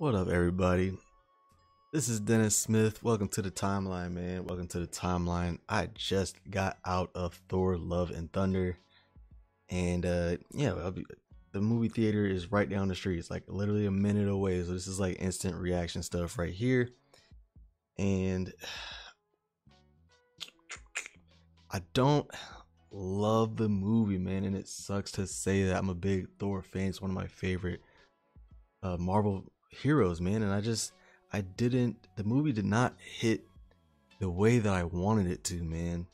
What up, everybody? This is Dennis Smith. Welcome to the timeline, man. Welcome to the timeline. I just got out of Thor: Love and Thunder, and uh, yeah, be, the movie theater is right down the street. It's like literally a minute away. So this is like instant reaction stuff right here, and I don't love the movie, man, and it sucks to say that I'm a big Thor fan. It's one of my favorite uh, Marvel heroes, man, and I just I didn't the movie did not hit the way that I wanted it to, man.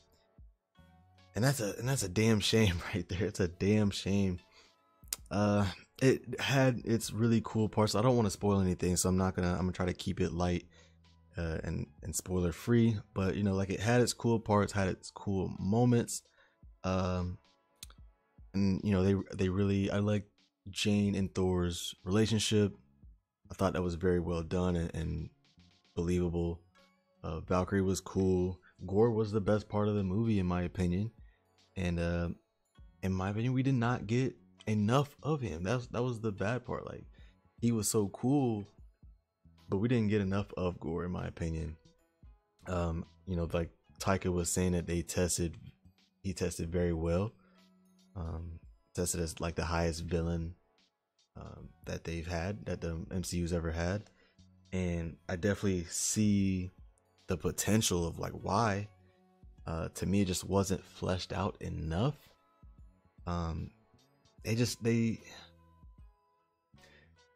And that's a and that's a damn shame right there. It's a damn shame. Uh it had its really cool parts. I don't want to spoil anything, so I'm not gonna I'm gonna try to keep it light uh, and and spoiler free. But you know, like it had its cool parts, had its cool moments. Um and you know, they they really I like Jane and Thor's relationship. I thought that was very well done and, and believable. Uh, Valkyrie was cool. Gorr was the best part of the movie, in my opinion. And uh, in my opinion, we did not get enough of him. That's that was the bad part. Like he was so cool, but we didn't get enough of Gorr, in my opinion. Um, you know, like Taika was saying that they tested, he tested very well. Um, tested as like the highest villain um, that they've had that the MCU's ever had, and I definitely see the potential of like why. Uh, to me, it just wasn't fleshed out enough. Um, they just they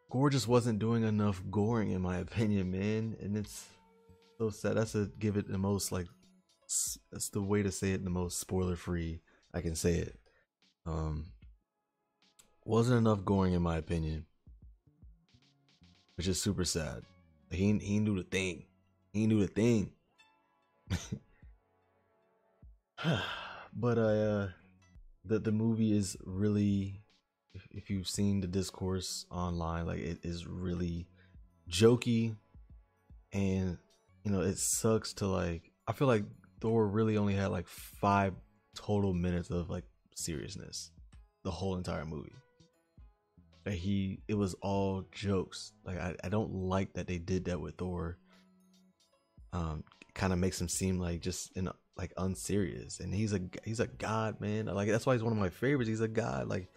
Gorr just wasn't doing enough goring in my opinion, man, and it's so sad. That's to give it the most like that's the way to say it the most spoiler free I can say it. Um, wasn't enough goring in my opinion, which is super sad. He he knew the thing. He knew the thing. but uh, the the movie is really, if, if you've seen the discourse online, like it is really jokey, and you know it sucks to like. I feel like Thor really only had like five total minutes of like seriousness, the whole entire movie that he it was all jokes. Like I, I don't like that they did that with Thor. Um, kind of makes him seem like just in like unserious, and he's a he's a god, man. Like that's why he's one of my favorites. He's a god. Like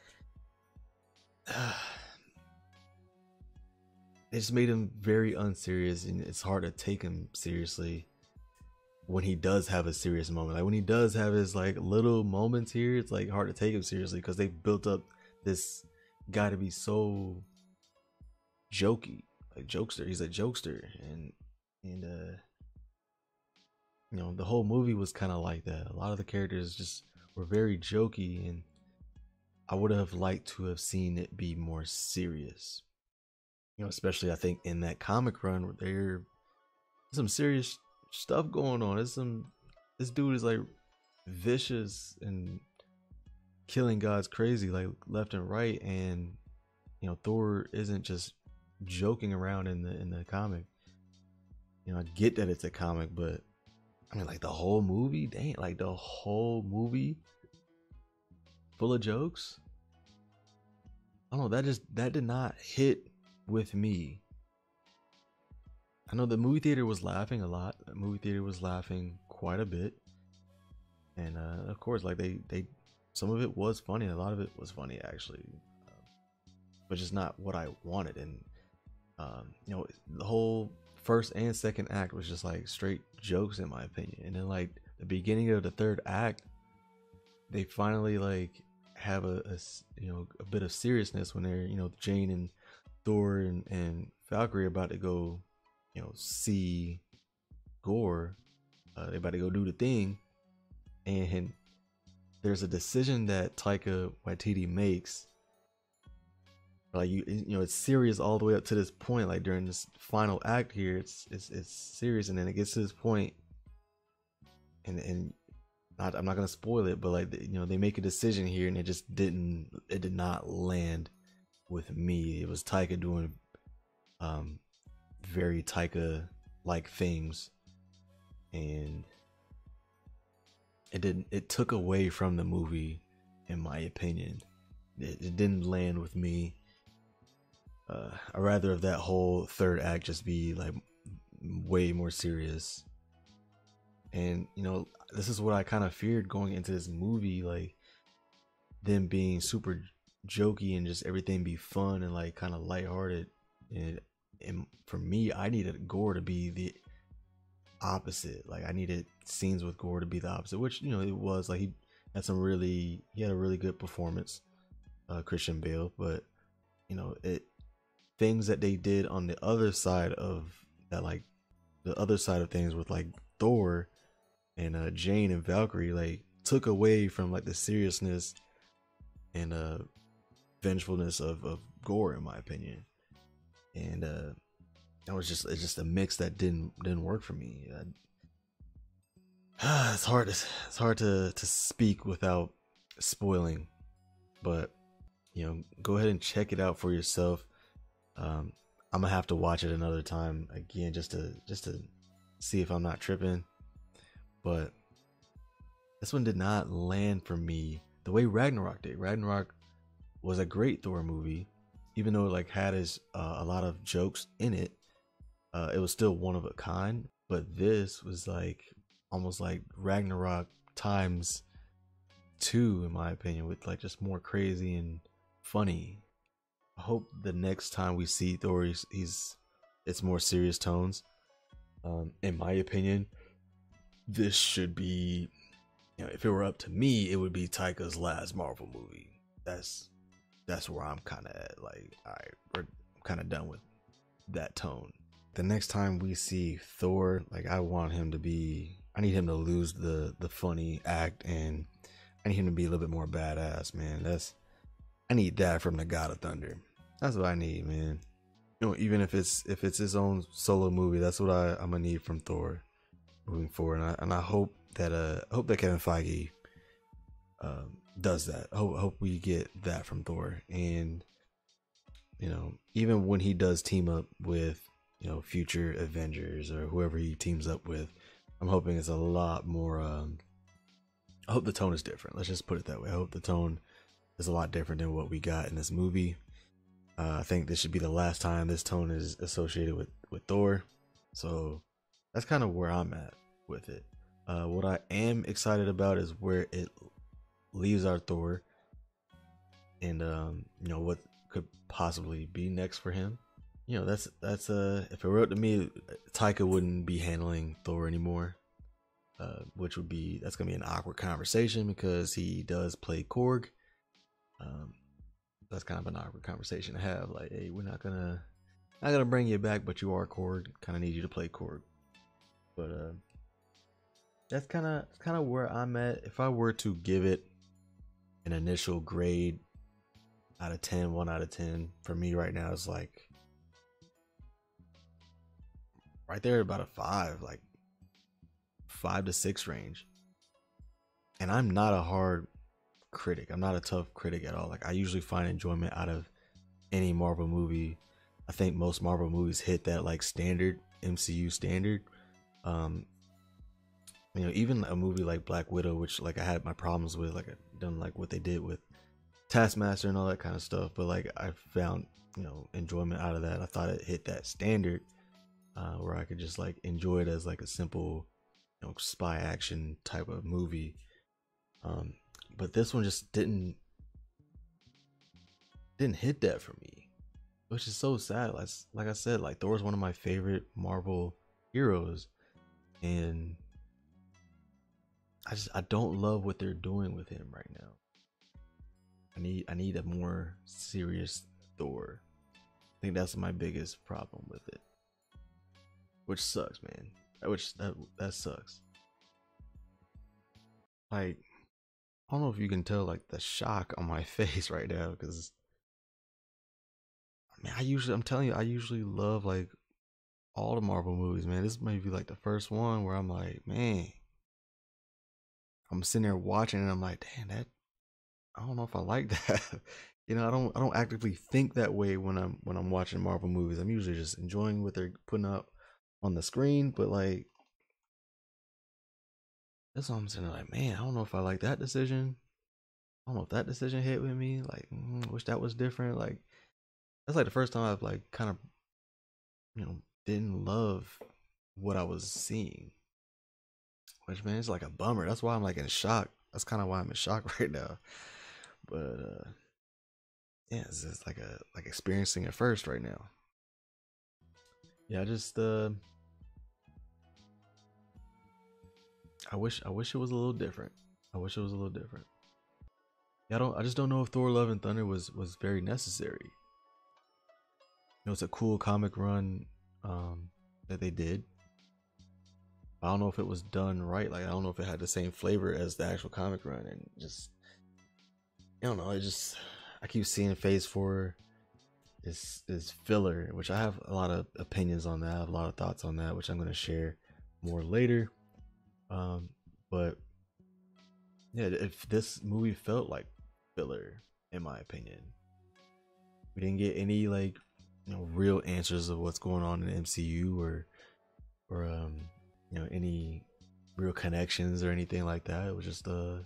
it just made him very unserious, and it's hard to take him seriously when he does have a serious moment. Like when he does have his like little moments here, it's like hard to take him seriously because they built up this got to be so jokey, like jokester. He's a jokester, and and uh, you know the whole movie was kind of like that. A lot of the characters just were very jokey, and I would have liked to have seen it be more serious. You know, especially I think in that comic run, where there's some serious stuff going on. There's some this dude is like vicious and killing gods crazy like left and right and you know thor isn't just joking around in the in the comic. You know i get that it's a comic but i mean like the whole movie? Dang like the whole movie full of jokes? I don't know that just that did not hit with me. I know the movie theater was laughing a lot. The movie theater was laughing quite a bit. And uh, of course like they they some of it was funny. A lot of it was funny actually, um, but just not what I wanted. And um, you know, the whole first and second act was just like straight jokes in my opinion. And then like the beginning of the third act, they finally like have a, a you know a bit of seriousness when they're you know Jane and Thor and, and Valkyrie about to go you know see Gorr Uh, they about to go do the thing, and there's a decision that Taika Waititi makes. Like you, you know, it's serious all the way up to this point. Like during this final act here, it's it's it's serious, and then it gets to this point, and and not, I'm not gonna spoil it, but like you know, they make a decision here, and it just didn't, it did not land with me. It was Taika doing um very Taika like things, and it didn't it took away from the movie in my opinion it, it didn't land with me uh, I rather of that whole third act just be like way more serious. And you know, this is what I kind of feared going into this movie, like them being super jokey and just everything be fun and like kind of lighthearted. And and for me, I needed Gorr to be the opposite. Like I needed scenes with Gorr to be the opposite, which you know it was. Like he had some really, he had a really good performance, uh, Christian Bale. But you know it things that they did on the other side of that, like the other side of things with like Thor and uh, Jane and Valkyrie, like took away from like the seriousness and uh vengefulness of, of Gorr, in my opinion. And uh that was just it's just a mix that didn't didn't work for me. I, it's hard to it's hard to to speak without spoiling, but you know, go ahead and check it out for yourself. Um, I'm gonna have to watch it another time again just to just to see if I'm not tripping. But this one did not land for me the way Ragnarok did. Ragnarok was a great Thor movie, even though it like had his uh, a lot of jokes in it. Uh, it was still one of a kind. But this was like almost like Ragnarok times two, in my opinion, with like just more crazy and funny. I hope the next time we see Thor, he's, he's it's more serious tones. Um, in my opinion, this should be, you know, if it were up to me, it would be Taika's last Marvel movie. That's that's where I'm kind of at. Like, all right, we're kind of done with that tone. The next time we see Thor, like, I want him to be. I need him to lose the the funny act, and I need him to be a little bit more badass, man. That's I need that from the God of Thunder. That's what I need, man. You know, even if it's if it's his own solo movie, that's what I, I'm gonna need from Thor moving forward. And I, and I hope that uh I hope that Kevin Feige um, does that. I hope, I hope we get that from Thor. And you know, even when he does team up with you know future Avengers or whoever he teams up with, I'm hoping it's a lot more. Um, I hope the tone is different. Let's just put it that way. I hope the tone is a lot different than what we got in this movie. Uh, I think this should be the last time this tone is associated with with Thor. So that's kind of where I'm at with it. Uh, what I am excited about is where it leaves our Thor, and um, you know what could possibly be next for him. You know that's that's uh if it were up to me, Taika wouldn't be handling Thor anymore. Uh, which would be that's gonna be an awkward conversation because he does play Korg, um, that's kind of an awkward conversation to have. Like, hey, we're not gonna not gonna bring you back, but you are Korg. Kind of need you to play Korg. But uh, that's kind of kind of where I'm at. If I were to give it an initial grade out of 10, 1 out of 10 for me right now is like right there about a 5, like 5 to 6 range. And I'm not a hard critic. I'm not a tough critic at all. Like I usually find enjoyment out of any Marvel movie. I think most Marvel movies hit that like standard MCU standard. Um you know, even a movie like Black Widow, which like I had my problems with, like I done like what they did with Taskmaster and all that kind of stuff, but like I found, you know, enjoyment out of that. I thought it hit that standard uh where I could just like enjoy it as like a simple, you know, spy action type of movie. Um but this one just didn't didn't hit that for me which is so sad. Like, like i said like Thor is one of my favorite marvel heroes. And i just i don't love what they're doing with him right now. I need i need a more serious thor. I think that's my biggest problem with it which sucks man which that that sucks like I don't know if you can tell like the shock on my face right now because I mean I usually I'm telling you I usually love like all the Marvel movies, man. This may be like the first one where I'm like, man, I'm sitting there watching and I'm like, damn, that I don't know if I like that. you know, I don't I don't actively think that way when I'm when I'm watching Marvel movies. I'm usually just enjoying what they're putting up on the screen, but like that's what I'm saying. Like, man, I don't know if I like that decision. I don't know if that decision hit with me. Like, mm, wish that was different. Like, that's like the first time I've like kind of you know didn't love what I was seeing. Which man, it's like a bummer. That's why I'm like in shock. That's kind of why I'm in shock right now. But uh yeah, it's just like a like experiencing it first right now. Yeah, just uh I wish I wish it was a little different. I wish it was a little different. Yeah, I don't I just don't know if Thor Love and Thunder was was very necessary. You know, a cool comic run um that they did. I don't know if it was done right. Like I don't know if it had the same flavor as the actual comic run, and just I don't know. I just I keep seeing Phase Four is is filler, which I have a lot of opinions on that. I have a lot of thoughts on that, which I'm going to share more later. Um, but yeah, if this movie felt like filler, in my opinion, we didn't get any like you know real answers of what's going on in MCU or or um you know any real connections or anything like that. It was just a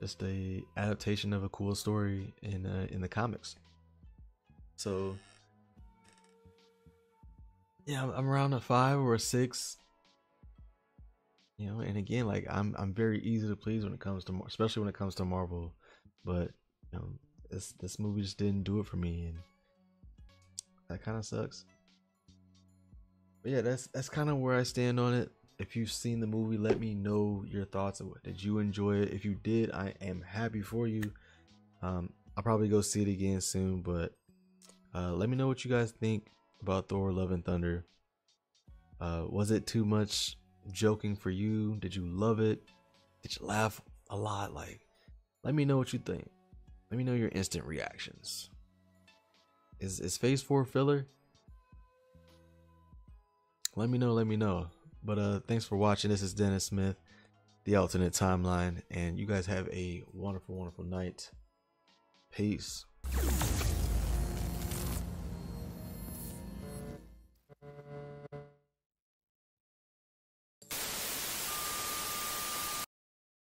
just a adaptation of a cool story in uh, in the comics. So yeah, I'm, around a five or a six. You know, and again, like I'm I'm very easy to please when it comes to especially when it comes to Marvel, but you know, this this movie just didn't do it for me, and that kind of sucks. But yeah, that's that's kind of where I stand on it. If you've seen the movie, let me know your thoughts. Did you enjoy it? If you did, I am happy for you. Um, I'll probably go see it again soon, but uh, let me know what you guys think about Thor: Love and Thunder. Uh, was it too much joking for you? Did you love it? Did you laugh a lot? Like, let me know what you think. Let me know your instant reactions. Is is Phase Four filler? let me know, let me know. But uh thanks for watching. This is Dennis Smith, the alternate timeline, and you guys have a wonderful, wonderful night. Peace.